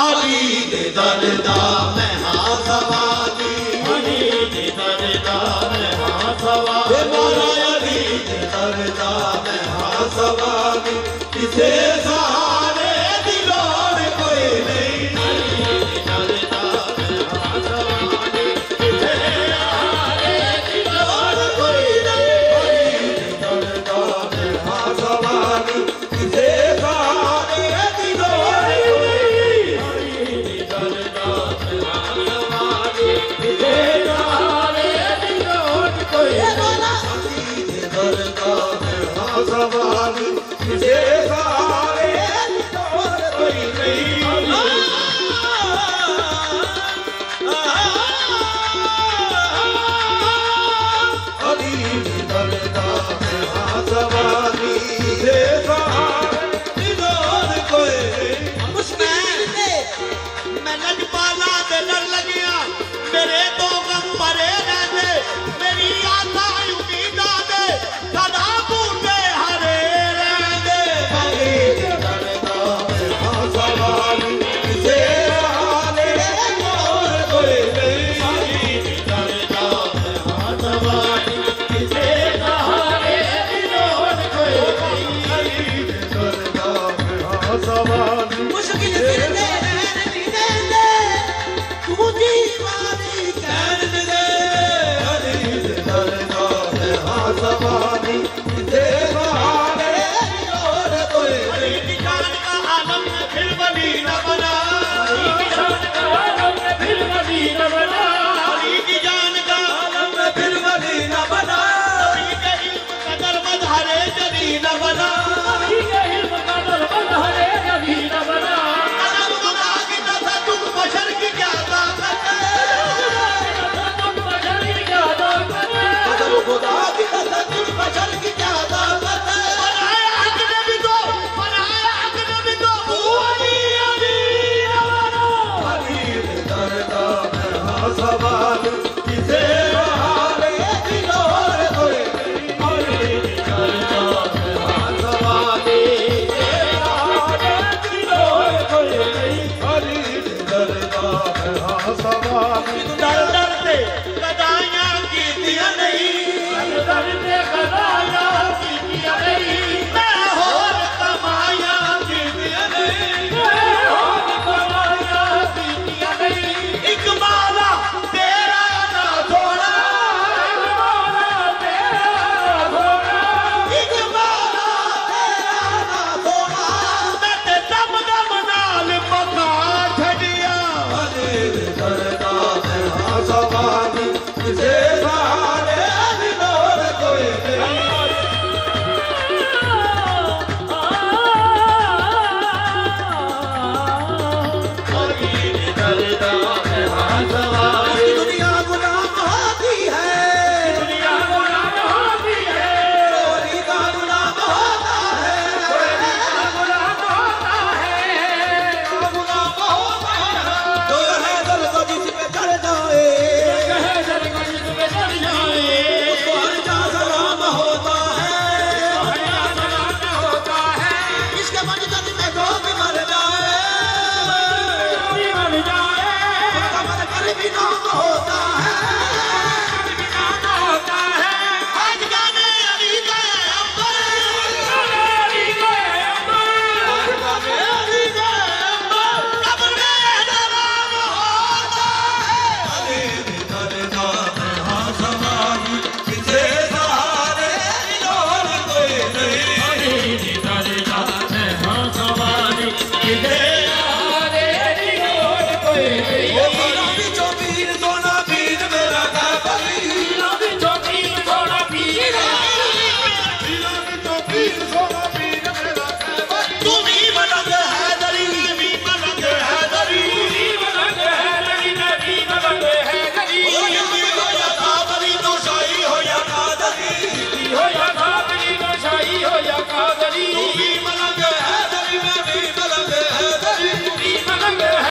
آدي دے دل de Deus. jovem Madhava